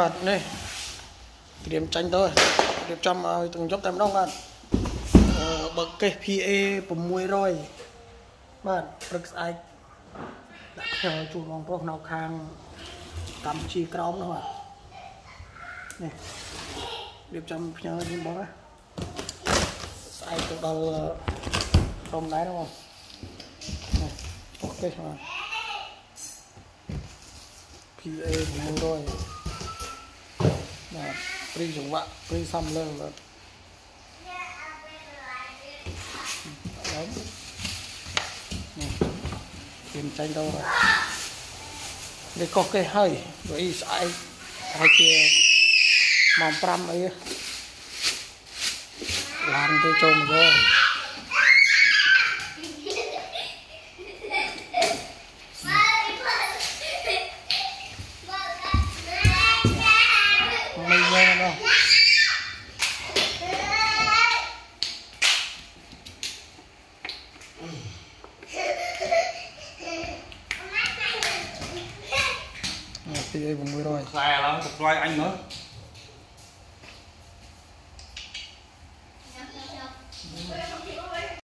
បាទនេះត្រៀមចាញ់ទៅរៀបចំឲ្យទាំងយប់តែម្ដងបាទអឺបើកេស PA 600បាទព្រឹកស្អែកដាក់ផ្ញើជូនបងប្រុសនៅខាងកម្ពុជាក្រោមនោះបាទនេះរៀបចំផ្ញើជូនបងណាស្អែកទៅដល់ក្រុមដែរហ្នឹងបងនេះអូខេបាទ PA 600 បាទព្រីចង្វាក់ព្រីសំលើបាទហើយនេះគេចាញ់ទៅបាទនេះកោះគេហើយ ព្រោះអីស្អែកហើយជាម៉ោង5អីឡា